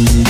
Mm-hmm.